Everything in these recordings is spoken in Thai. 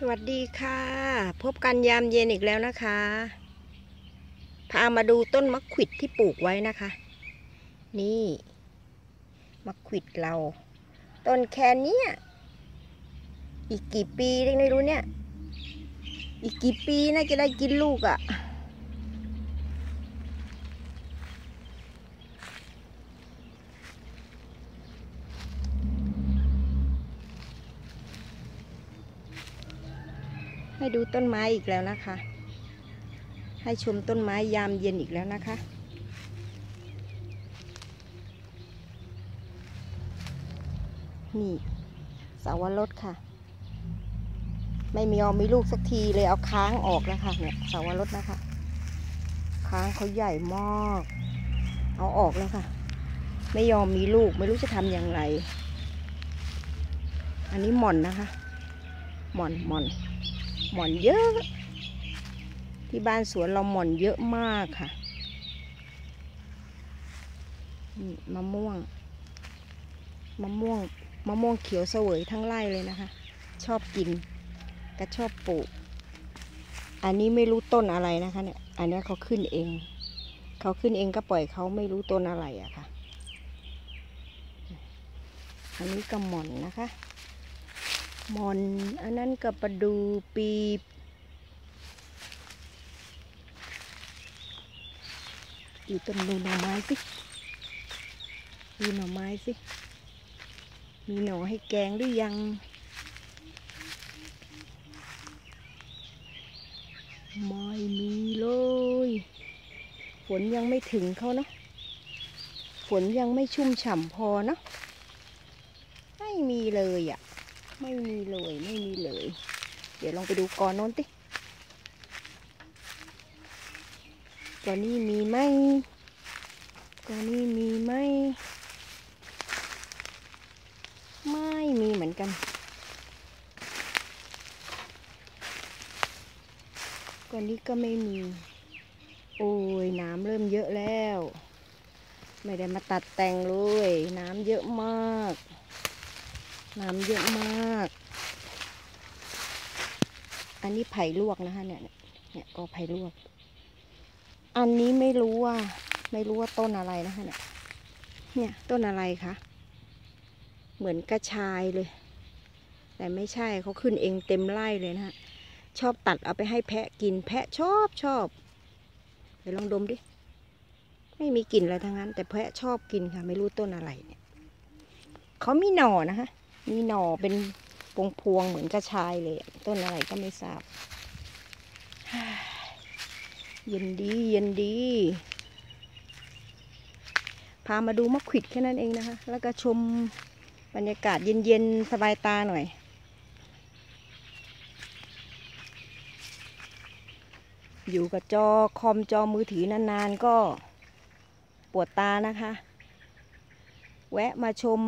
สวัสดีค่ะ พบกันยามเย็นอีกแล้วนะคะ พามาดูต้นมะขวิดที่ปลูกไว้นะคะ นี่มะขวิดเรา ต้นแค่นี้อีกกี่ปีเด้ไม่รู้เนี่ย อีกกี่ปีน่าจะได้กินลูกอะ่ะ ให้ดูต้นไม้อีกแล้วนะคะ ให้ชมต้นไม้ยามเย็นอีกแล้วนะคะ นี่สาวรสค่ะ ไม่มีออมมีลูกสักทีเลยเอาค้างออกแล้วค่ะเนี่ยสาวรสนะคะ ค้างเขาใหญ่มาก เอาออกแล้วค่ะ ไม่ยอมมีลูกไม่รู้จะทำอย่างไร อันนี้หม่อนนะคะ หม่อนหม่อน หมอนเยอะ ที่บ้านสวนเราหมอนเยอะมากค่ะมะม่วงมะม่วงมะม่วงเขียวเสวยทั้งไร่เลยนะคะ ชอบกินก็ชอบปลูก อันนี้ไม่รู้ต้นอะไรนะคะเนี่ยอันนี้เขาขึ้นเอง เขาขึ้นเองก็ปล่อยเขาไม่รู้ต้นอะไรอะค่ะ อันนี้ก็หม่อนนะคะ มอน อันนั้นกับประดูปีบดูต้นดูหน่อไม้สิดูหน่อไม้สิ มีหน่อให้แกงหรือยัง ไม่มีเลย ฝนยังไม่ถึงเขาเนาะ ฝนยังไม่ชุ่มฉ่ำพอเนาะ ไม่มีเลยอะ่ะ ไม่มีเลยไม่มีเลย เดี๋ยวลองไปดูกอนน้นติกอนนี้มีไหมกอนนี้มีไหมไม่มีเหมือนกันกอนนี้ก็ไม่มี โอ้ยน้ำเริ่มเยอะแล้ว ไม่ได้มาตัดแต่งเลย น้ำเยอะมาก น้ำเยอะมาก อันนี้ไผ่ลวกนะคะเนี่ย เนี่ยก็ไผ่ลวก อันนี้ไม่รู้ว่า ไม่รู้ว่าต้นอะไรนะคะเนี่ย เนี่ยต้นอะไรคะ เหมือนกระชายเลย แต่ไม่ใช่เขาขึ้นเองเต็มไร่เลยนะฮะ ชอบตัดเอาไปให้แพะกิน แพะชอบชอบ เดี๋ยวลองดมดิ ไม่มีกลิ่นอะไรทั้งนั้น แต่แพะชอบกินค่ะ ไม่รู้ต้นอะไรเนี่ยเขามีหน่อนะคะ มีหน่อเป็นพวงพวงเหมือนกระชายเลย ต้นอะไรก็ไม่ทราบ เย็นดีเย็นดี พามาดูมะขิดแค่นั้นเองนะคะ แล้วก็ชมบรรยากาศเย็นๆ สบายตาหน่อย อยู่กับจอคอมจอมือถือนานๆ ก็ปวดตานะคะ แวะมาชม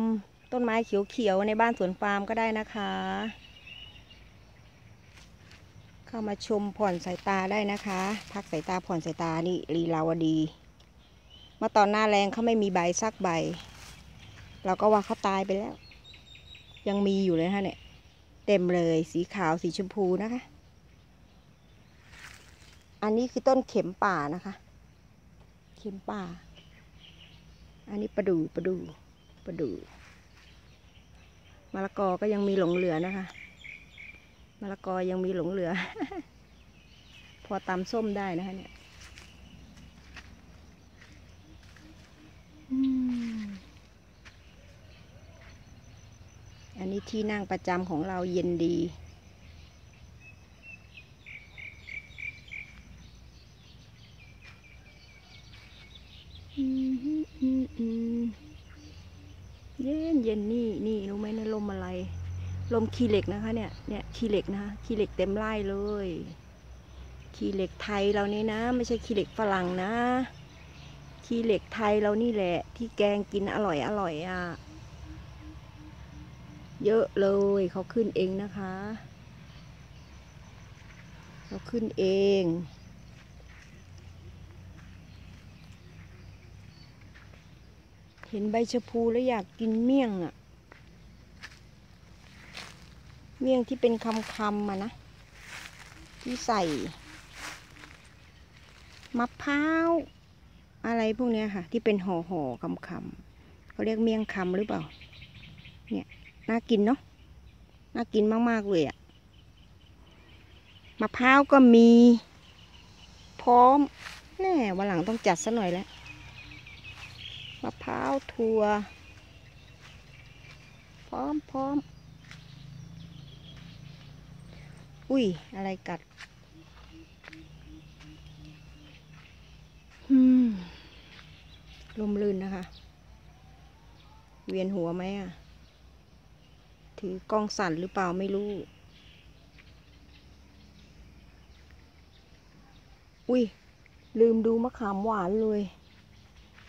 ต้นไม้เขียวๆในบ้านสวนฟาร์มก็ได้นะคะ เข้ามาชมผ่อนสายตาได้นะคะ พักสายตาผ่อนสายตานี่ลีลาวดีมื่อตอนหน้าแรงเขาไม่มีใบสักใบ เราก็ว่าเขาตายไปแล้ว ยังมีอยู่เลยค่ะเนี่ย เต็มเลยสีขาวสีชมพูนะคะ อันนี้คือต้นเข็มป่านะคะ เข็มป่า อันนี้ประดูประดูประดู มะละกอก็ยังมีหลงเหลือนะคะมะละกอยังมีหลงเหลือ พอตำส้มได้นะคะเนี่ยอันนี้ที่นั่งประจำของเราเย็นดี เย็นเย็นนี่นี่รู้ไหมนะลมอะไร ลม ขี้เหล็กนะคะเนี่ยเนี่ยขี้เหล็กนะคะขี้เหล็กเต็มไร่เลยขี้เหล็กไทยเรานี่นะ ไม่ใช่ขี้เหล็กฝรั่งนะขี้เหล็กไทยเรานี่แหละ ที่แกงกินอร่อยอร่อยอะเยอะเลยเขาขึ้นเองนะคะเขาขึ้นเองเห็นใบชะพูแล้วอยากกินเมี่ยงอะ เมี่ยงที่เป็นคำคำมานะ ที่ใส่มะพร้าวอะไรพวกนี้ค่ะ ที่เป็นห่อห่อคำคำเขาเรียกเมี่ยงคำหรือเปล่า เนี่ยน่ากินเนาะน่ากินมากๆเลยอะมะพร้าวก็มี พร้อมแน่วันหลังต้องจัดซะหน่อยแล้วมะพร้าวถั่วพร้อมพร้อม อุ้ย อะไรกัด ลมลื่นนะคะ เวียนหัวไหมอะ ถือกล้องสั่นหรือเปล่าไม่รู้ อุ้ย ลืมดูมะขามหวานเลย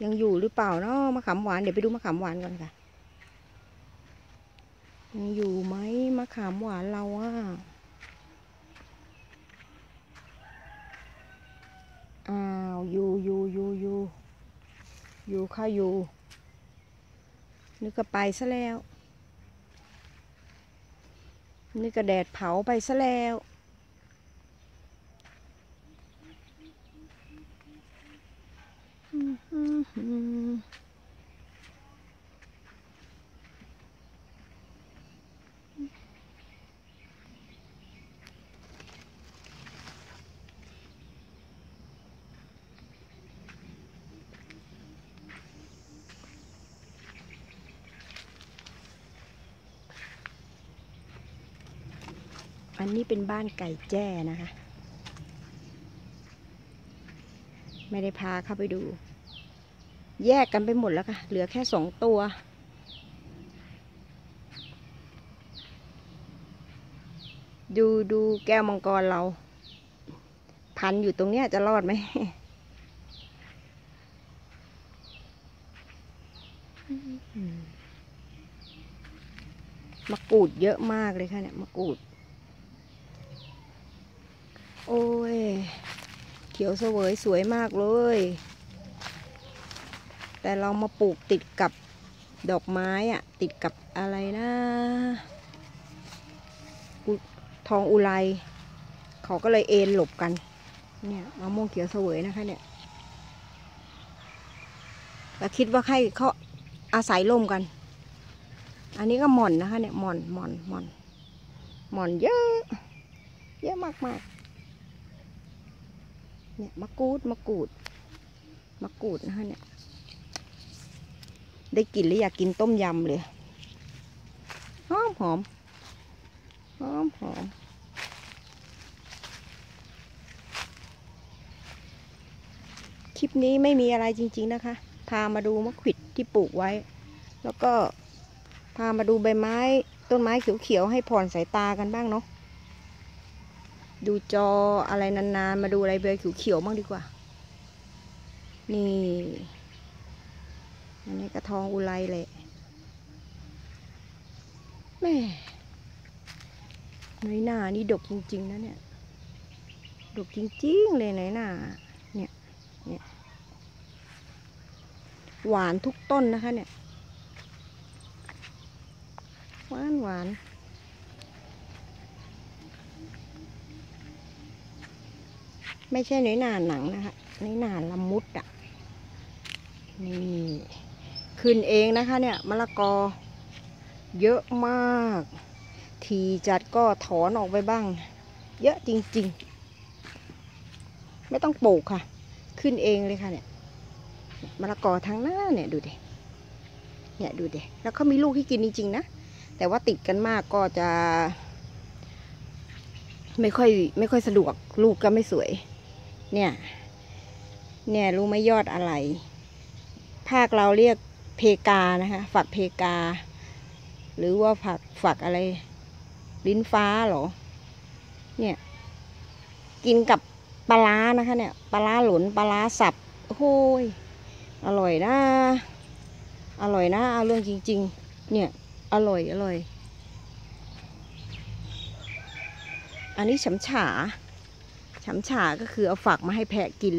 ยังอยู่หรือเปล่าเนาะมะขามหวาน เดี๋ยวไปดูมะขามหวานก่อนค่ะ ยังอยู่ไหมมะขามหวานเราอะ อ้าวอยู่อยู่อยู่อยู่อยู่ค่ะอยู่นึกก็ไปซะแล้วนึกก็แดดเผาไปซะแล้วอืมอืมอืม อันนี้เป็นบ้านไก่แจ้นะคะ ไม่ได้พาเข้าไปดู แยกกันไปหมดแล้วค่ะ เหลือแค่สองตัว ดูดูแก้วมังกรเรา พันอยู่ตรงเนี้ยจะรอดไหมมะกรูดเยอะมากเลยค่ะเนี่ยมะกรูด โอ้ย เขียวเสวยสวยมากเลย แต่เรามาปลูกติดกับดอกไม้อะติดกับอะไรนะทองอุไรเขาก็เลยเอ็นหลบกัน เนี่ยมะม่วงเขียวเสวยนะคะเนี่ยแล้วคิดว่าให้เขาอาศัยร่มกัน อันนี้ก็หม่อนนะคะเนี่ยหม่อนหม่อนหม่อนหม่อนเยอะ เยอะมากมากๆ เนี่ยมะกรูดมะกรูดมะกรูดนะคะเนี่ย ได้กลิ่นแล้วอยากกินต้มยำเลยหอมหอมหอมหอมคลิปนี้ไม่มีอะไรจริง ๆนะคะ พามาดูมะขวิดที่ปลูกไว้ แล้วก็พามาดูใบไม้ต้นไม้เขียวๆให้ผ่อนสายตากันบ้างเนาะ ดูจออะไรนานๆ มาดูอะไรใบเขียวๆบ้างดีกว่า นี่ อันนี้กระทองอุไรเลยแม่น้อยหน้านี่ดกจริง ๆ นะเนี่ย ดกจริง ๆ เลยน้อยหน้าเนี่ยเนี่ยหวานทุกต้นนะคะเนี่ย หวานหวาน ไม่ใช่น้อยหนาหนังนะคะน้อยหนาละมุดอะนี่ขึ้นเองนะคะเนี่ยมะละกอ เยอะมาก ทีจัดก็ถอนออกไปบ้าง เยอะจริงๆ ไม่ต้องปลูกค่ะ ขึ้นเองเลยค่ะเนี่ยมะละกอทั้งหน้าเนี่ยดูดิเนี่ยดูดิแล้วเขามีลูกให้กินจริงๆนะแต่ว่าติดกันมากก็จะ ไม่ค่อยไม่ค่อยสะดวกลูกก็ไม่สวย เนี่ย เนี่ยรู้ไหมยอดอะไร ภาคเราเรียกเพกานะคะ ฝักเพกา หรือว่าผักฝักอะไร ลิ้นฟ้าเหรอ เนี่ย กินกับปลาร้านะคะ เนี่ย ปลาร้าหลนปลาร้าสับโอ้ย อร่อยนะ อร่อยนะ เอาเรื่องจริง ๆ เนี่ย อร่อย อร่อย อันนี้ฉำฉา ฉำฉาก็คือเอาฝักมาให้แพะกิน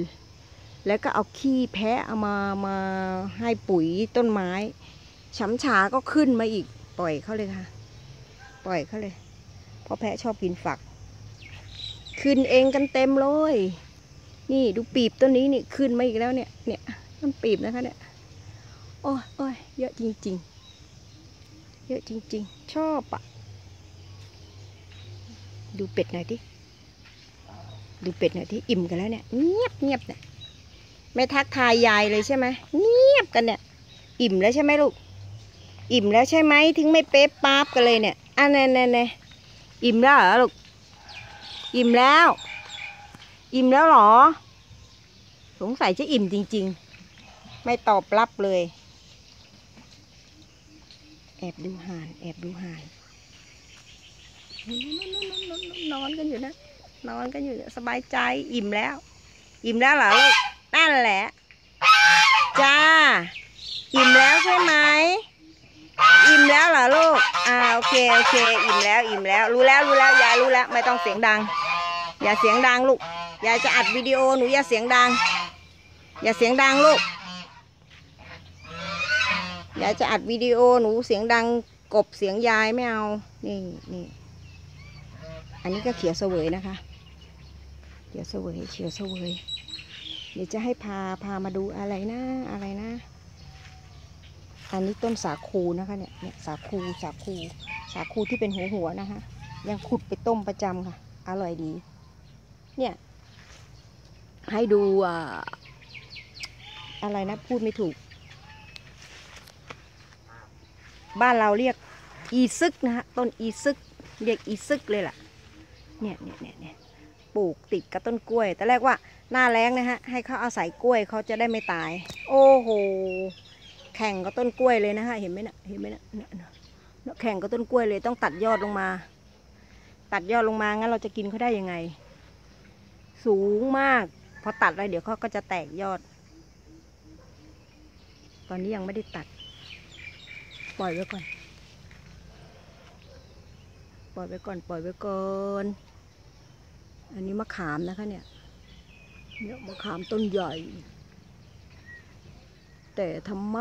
แล้วก็เอาขี้แพะเอามามาให้ปุ๋ยต้นไม้ฉำฉาก็ขึ้นมาอีกปล่อยเขาเลยค่ะ ปล่อยเขาเลย เพราะแพะชอบกินฝัก ขึ้นเองกันเต็มเลย นี่ดูปีบต้นนี้นี่ขึ้นมาอีกแล้วเนี่ยเนี่ยต้นปีบนะคะเนี่ยโอ้ยโอ้ยเยอะจริง ๆ เยอะจริง ๆ ชอบอะดูเป็ดหน่อยดิ ดูเป็ดหน่อยที่อิ่มกันแล้วเนี่ยเงียบเงียบเนี่ยไม่ทักทายยายเลยใช่ไหมเงียบกันเนี่ย อิ่มแล้วใช่ไหมลูก อิ่มแล้วใช่ไหมถึงไม่เป๊ะป๊าบกันเลยเนี่ยอันนี้นี่นี่อิ่มแล้วเหรอลูกอิ่มแล้ว อิ่มแล้วหรอ สงสัยจะอิ่มจริง ๆ ไม่ตอบรับเลย แอบดูห่าน แอบดูห่านนอนกันอยู่นะ นอนกันอยู่สบายใจอิ่มแล้ว อิ่มแล้วเหรอลูกนั่นแหละ จ้า อิ่มแล้วใช่ไหมอิ่มแล้วเหรอลูกอ่าโอเคโอเค อิ่มแล้วอิ่มแล้ว รู้แล้วรู้แล้วยายรู้แล้ว ไม่ต้องเสียงดัง อย่าเสียงดังลูกยายจะอัดวิดีโอหนูอย่าเสียงดัง อย่าเสียงดังลูกยายจะอัดวิดีโอหนูเสียงดังกบเสียงยายไม่เอา นี่นี่ อันนี้ก็เขียวเสวยนะคะ เขียวเสวยเขียวเสวยเดี๋ยวจะให้พาพามาดูอะไรนะอะไรนะ อันนี้ต้นสาคูนะคะเนี่ยเนี่ยสาคูสาคูสาคูที่เป็นหัวหัวนะคะ ยังขุดไปต้มประจำค่ะ อร่อยดี เนี่ย ให้ดูอ่าอะไรนะพูดไม่ถูก บ้านเราเรียกอีซึกนะฮะต้นอีซึก เรียกอีซึกเลยล่ะ เนี่ยเนี่ยเนี่ยเนี่ย ปลูกติดกับต้นกล้วย แต่แรกว่าหน้าแรงนะฮะ ให้เขาอาศัยกล้วยเขาจะได้ไม่ตาย โอ้โห แข่งกับต้นกล้วยเลยนะฮะ เห็นไหมนะเห็นไหมนะเนี่ยเนี่ยเนี่ยแข่งกับต้นกล้วยเลยต้องตัดยอดลงมา ตัดยอดลงมา งั้นเราจะกินเขาได้ยังไง สูงมาก พอตัดแล้วเดี๋ยวเขาก็จะแตกยอด ตอนนี้ยังไม่ได้ตัด ปล่อยไว้ก่อน ปล่อยไว้ก่อน ปล่อยไว้ก่อน อันนี้มะขามนะคะเนี่ยเนี่ยมะขามต้นใหญ่ แต่ทำไม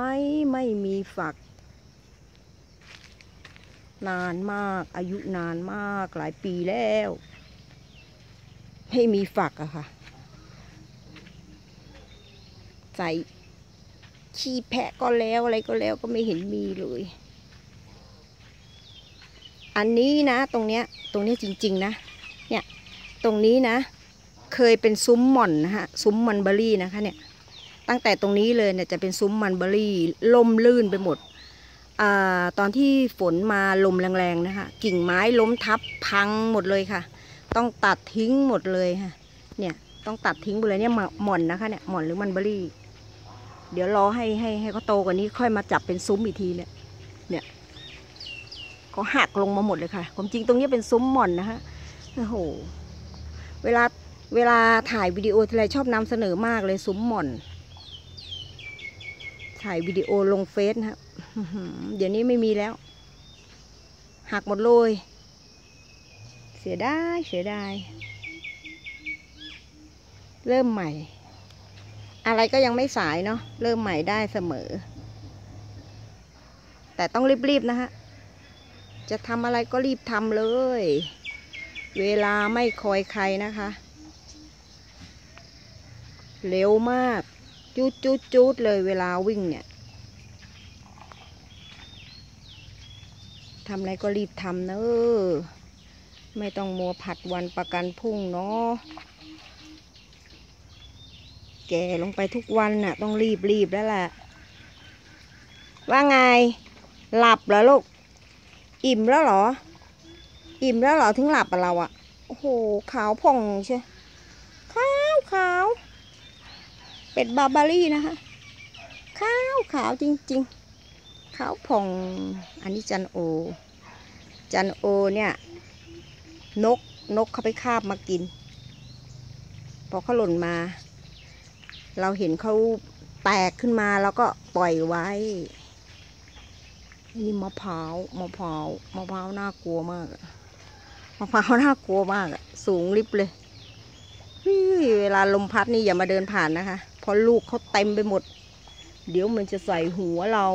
ไม่มีฝัก นานมากอายุนานมากหลายปีแล้ว ให้มีฝักอะค่ะ ใส่ขี้แพะก็แล้วอะไรก็แล้วก็ไม่เห็นมีเลย อันนี้นะตรงเนี้ยตรงเนี้ยจริง ๆ นะเนี่ย ตรงนี้นะ เคยเป็นซุ้มหม่อนนะฮะซุ้มมันเบอรี่นะคะเนี่ยตั้งแต่ตรงนี้เลยเนี่ยจะเป็นซุ้มมันเบอรี่ล่มลื่นไปหมดอตอนที่ฝนมาลมแรงๆนะคะกิ่งไม้ล้มทับพังหมดเลยค่ะ ต้องตัดทิ้งหมดเลยค่ะเนี่ยต้องตัดทิ้งไปเลยเนี่ยหม่อนนะคะเนี่ยหม่อนหรือมันเบอรี่ เดี๋ยวรอให้ให้ให้เขาโตกว่านี้ค่อยมาจับเป็นซุ้มอีกทีเนี่ยเนี่ยเขาหักลงมาหมดเลยค่ะ ความจริงตรงนี้เป็นซุ้มหม่อนนะคะโอ้โห เวลาเวลาถ่ายวิดีโอทีไรชอบนำเสนอมากเลยซุ้มหม่อน ถ่ายวิดีโอลงเฟซนะครับเดี๋ยวนี้ไม่มีแล้ว หักหมดเลย เสียดายเสียดาย เริ่มใหม่ อะไรก็ยังไม่สายเนาะเริ่มใหม่ได้เสมอ แต่ต้องรีบๆนะฮะจะทำอะไรก็รีบทำเลย เวลาไม่คอยใครนะคะ เร็วมากจูดจูดจูดเลยเวลาวิ่งเนี่ยทำอะไรก็รีบทำเนอะไม่ต้องมัวผัดวันประกันพรุ่งเนาะแก่ลงไปทุกวันน่ะ ต้องรีบรีบแล้วแหละว่าไง หลับเหรอลูก อิ่มแล้วเหรอ อิ่มแล้วเหรอถึงหลับอะเราอะโอ้โหขาวผ่องเชียวขาวขาวเป็ดบาบารี่นะคะขาวขาวจริง ๆ ขาวผ่องอันนี้จันโอ จันโอเนี่ยนกนกเขาไปคาบมากิน พอเขาหล่นมา เราเห็นเขาแตกขึ้นมาแล้วก็ปล่อยไว้ นี่มะพร้าวมะพร้าวมะพร้าวน่ากลัวมาก มะพร้าวน่ากลัวมากอะสูงลิบเลยเฮ้ยเวลาลมพัดนี่อย่ามาเดินผ่านนะคะ เพราะลูกเขาเต็มไปหมด เดี๋ยวมันจะใส่หัวเรา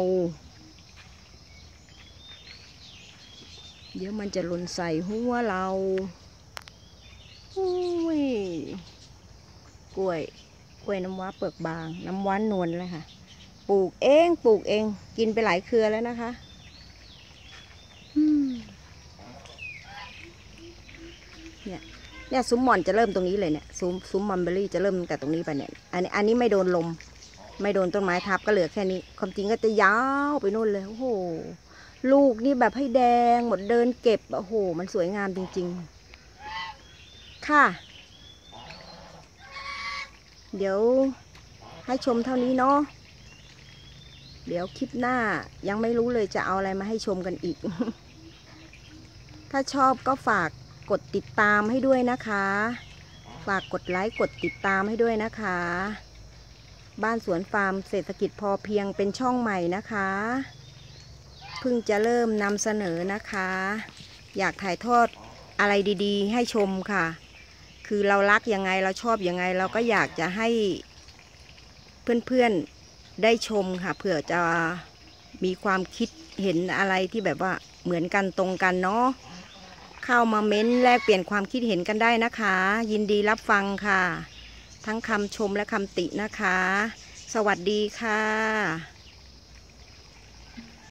เดี๋ยวมันจะหล่นใส่หัวเราอุ้ยกล้วย กล้วยน้ำว้าเปลือกบาง น้ำว้านวลเลยค่ะ ปลูกเอง ปลูกเอง กินไปหลายเครือแล้วนะคะอืม เนี่ยเนี่ยซุ้มมอนจะเริ่มตรงนี้เลยเนี่ยซุ้มซุ้มมัมเบอรี่จะเริ่มตั้งแต่ตรงนี้ไปเนี่ยอันนี้อันนี้ไม่โดนลม ไม่โดนต้นไม้ทับก็เหลือแค่นี้ ความจริงก็จะยาวไปนู่นเลยโอ้โหลูกนี่แบบให้แดงหมดเดินเก็บโอ้โห มันสวยงามจริง ๆ ค่ะ เดี๋ยวให้ชมเท่านี้เนาะเดี๋ยวคลิปหน้ายังไม่รู้เลยจะเอาอะไรมาให้ชมกันอีก ถ้าชอบก็ฝาก กดติดตามให้ด้วยนะคะ ฝากกดไลค์กดติดตามให้ด้วยนะคะ บ้านสวนฟาร์มเศรษฐกิจพอเพียงเป็นช่องใหม่นะคะเพิ่งจะเริ่มนำเสนอนะคะ อยากถ่ายทอดอะไรดีๆ ให้ชมค่ะ คือเรารักยังไงเราชอบยังไง เราก็อยากจะให้เพื่อนๆได้ชมค่ะเผื่อจะมีความคิดเห็นอะไรที่แบบว่าเหมือนกันตรงกันเนาะ เข้ามาเม้นแลกเปลี่ยนความคิดเห็นกันได้นะคะ ยินดีรับฟังค่ะ ทั้งคำชมและคำตินะคะ สวัสดีค่ะ